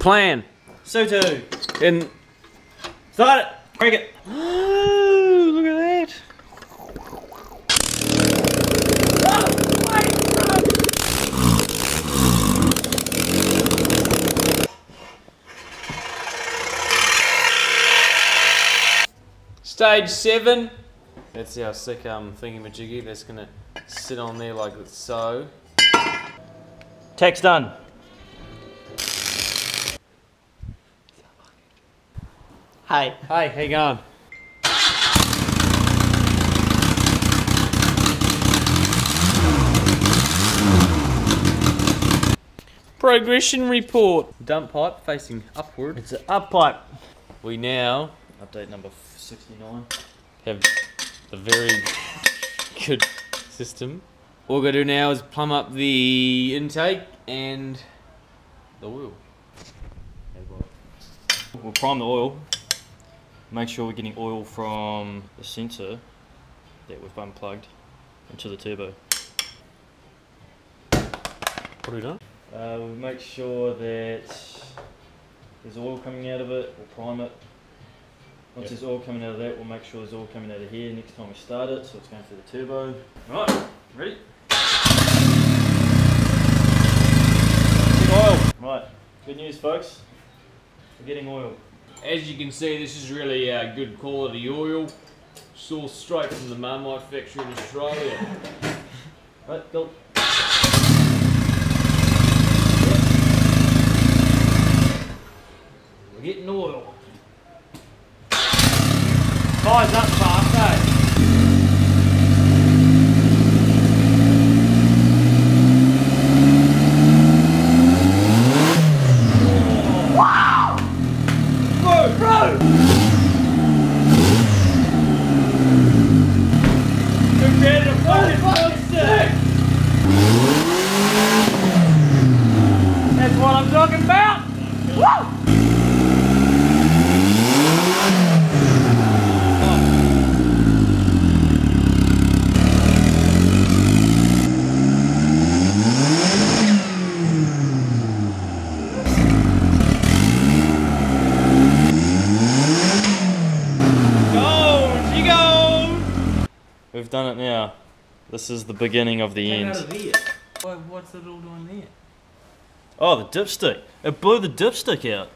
Plan. So too. And Start it. Break it. Ooh, look at that. Stage seven. That's our sick um thingy-majiggy that's gonna sit on there like so. Text done. Hey. Hey, how you going? Progression report. Dump pipe facing upward. It's an up pipe. We now Update number 69. have a very good system. All we're gonna do now is plumb up the intake and the oil. We'll prime the oil. Make sure we're getting oil from the sensor that we've unplugged into the turbo. What are we doing? Uh, we'll make sure that there's oil coming out of it. We'll prime it. Once Yep. there's oil coming out of that, we'll make sure there's oil coming out of here next time we start it. So it's going through the turbo. Right, ready? Get oil. Right, good news, folks. We're getting oil. As you can see, this is really uh, good quality oil, sourced straight from the Marmite factory in Australia. Right, go. We're getting oil. Fires up fast, eh? That's what I'm talking about! We've done it now. This is the beginning of the end. What's it all doing there? Oh, the dipstick. It blew the dipstick out.